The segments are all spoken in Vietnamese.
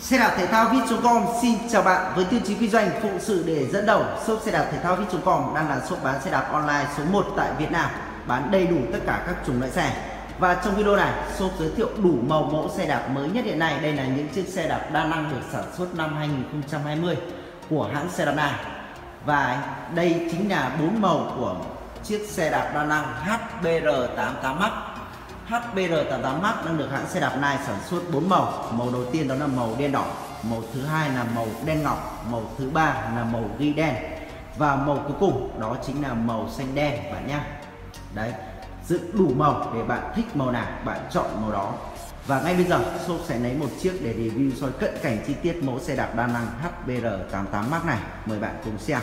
Xe đạp thể thao Vit.com xin chào bạn với tiêu chí kinh doanh phụ sự để dẫn đầu. Shop xe đạp thể thao Vit.com đang là shop bán xe đạp online số 1 tại Việt Nam, bán đầy đủ tất cả các chủng loại xe. Và trong video này, shop giới thiệu đủ màu mẫu xe đạp mới nhất hiện nay. Đây là những chiếc xe đạp đa năng được sản xuất năm 2020 của hãng xe đạp này. Và đây chính là bốn màu của chiếc xe đạp đa năng HBR88Max HBR88H đang được hãng xe đạp Nike sản xuất 4 màu. Màu đầu tiên đó là màu đen đỏ, màu thứ hai là màu đen ngọc, màu thứ ba là màu ghi đen và màu cuối cùng đó chính là màu xanh đen bạn nhá. Đấy, giữ đủ màu để bạn thích màu nào bạn chọn màu đó. Và ngay bây giờ shop sẽ lấy một chiếc để review soi cận cảnh chi tiết mẫu xe đạp đa năng HBR88H này. Mời bạn cùng xem.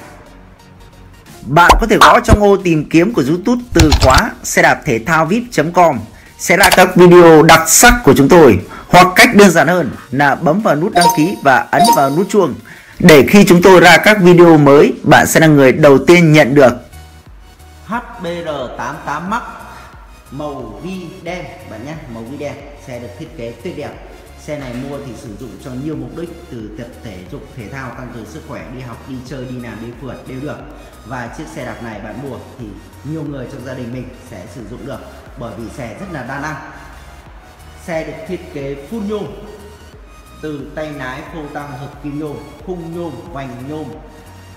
Bạn có thể gõ trong ô tìm kiếm của YouTube từ khóa xe đạp thể thao vip.com sẽ là các video đặc sắc của chúng tôi. Hoặc cách đơn giản hơn là bấm vào nút đăng ký và ấn vào nút chuông. Để khi chúng tôi ra các video mới, bạn sẽ là người đầu tiên nhận được. HBR88 Max. Màu ghi đen, bạn nhé, màu ghi đen. Xe được thiết kế tuyệt đẹp. Xe này mua thì sử dụng cho nhiều mục đích, từ tập thể dục, thể thao, tăng cường sức khỏe, đi học, đi chơi, đi làm, đi phượt đều được. Và chiếc xe đạp này bạn mua thì nhiều người trong gia đình mình sẽ sử dụng được bởi vì xe rất là đa năng. Xe được thiết kế full nhôm, từ tay lái phô tăng hợp kim nhôm, khung nhôm, vành nhôm,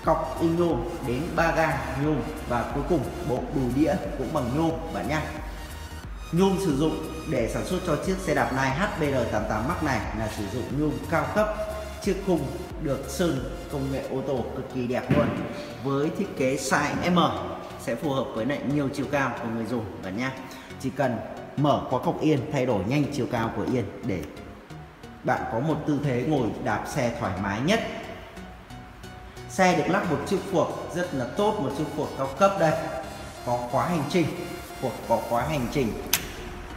cọc in nhôm đến ba ga nhôm và cuối cùng bộ đùi đĩa cũng bằng nhôm bạn nhé nhôm sử dụng để sản xuất cho chiếc xe đạp này HBR88 Max này là sử dụng nhôm cao cấp, chiếc khung được sơn công nghệ ô tô cực kỳ đẹp luôn, với thiết kế size M sẽ phù hợp với lại nhiều chiều cao của người dùng bạn nha. chỉ cần mở khóa cọc yên, thay đổi nhanh chiều cao của yên để bạn có một tư thế ngồi đạp xe thoải mái nhất. Xe được lắp một chiếc phuộc rất là tốt, một chiếc phuộc cao cấp đây. Có khóa hành trình, phuộc có khóa hành trình.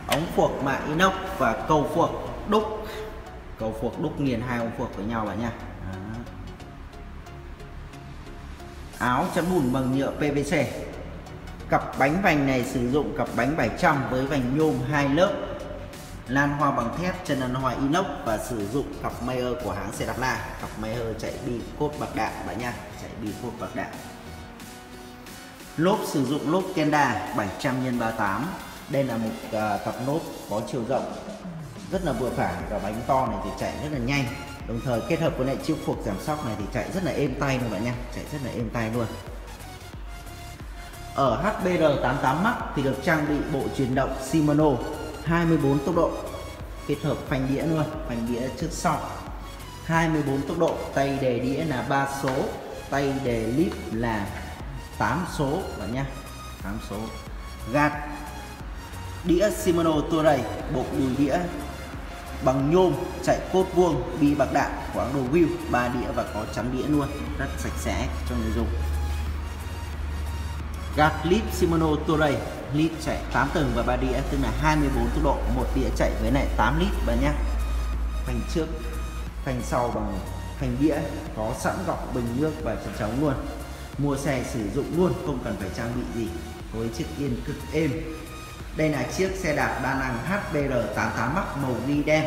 Ống phuộc mạ inox và cầu phuộc đúc. Cầu phuộc đúc nghiền hai ống phuộc với nhau bạn nha. Áo chắn bùn bằng nhựa PVC Cặp bánh vành này sử dụng cặp bánh 700 với vành nhôm hai lớp lan hoa bằng thép chân lan hoa inox và sử dụng cặp Mayer của hãng xe đạp la. Cặp Mayer chạy bi cốt bạc đạn bạn nha chạy bi cốt bạc đạn. Lốp sử dụng lốp Kenda 700 x 38 đây là một uh, cặp lốp có chiều rộng rất là vừa phải và bánh to này thì chạy rất là nhanh. Đồng thời kết hợp với lại chiếc phục giảm sóc này thì chạy rất là êm tay luôn bạn nha chạy rất là êm tay luôn ở HBR88 Max thì được trang bị bộ truyền động Shimano 24 tốc độ kết hợp phanh đĩa luôn, phanh đĩa trước sau. 24 tốc độ, tay đề đĩa là 3 số, tay đề lip là 8 số bạn nhá. 8 số. Gạt đĩa Shimano Touray, bộ đùi đĩa bằng nhôm chạy cốt vuông bi bạc đạn quảng đồ wheel ba đĩa và có chắn đĩa luôn rất sạch sẽ cho người dùng gạt clip Shimano Touray clip chạy 8 tầng và 3 đĩa tức là 24 tốc độ, một đĩa chạy với lại 8 lít, bạn nhé phanh trước phanh sau bằng phanh đĩa, có sẵn gọc bình nước và chân trống luôn. Mua xe sử dụng luôn, không cần phải trang bị gì. Với chiếc yên cực êm. Đây là chiếc xe đạp đa năng HBR88 Max màu ghi đen.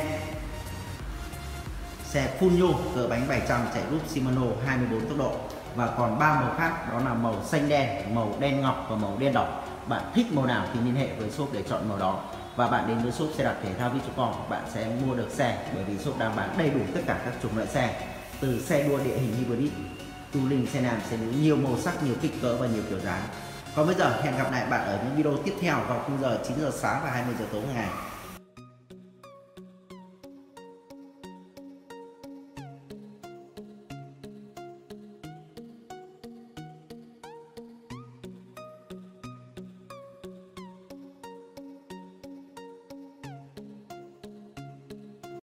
Xe full nhôm cờ bánh 700 chạy rút Shimano 24 tốc độ và còn ba màu khác đó là màu xanh đen màu đen ngọc và màu đen đỏ. Bạn thích màu nào thì liên hệ với shop để chọn màu đó. Và bạn đến với shop xe đạp thể thao Vichocom bạn sẽ mua được xe bởi vì shop đang bán đầy đủ tất cả các chủng loại xe. Từ xe đua địa hình hybrid tu linh, xe nam xe nữ nhiều màu sắc nhiều kích cỡ và nhiều kiểu dáng. Còn bây giờ hẹn gặp lại bạn ở những video tiếp theo vào khung giờ 9 giờ sáng và 20 giờ tối ngày.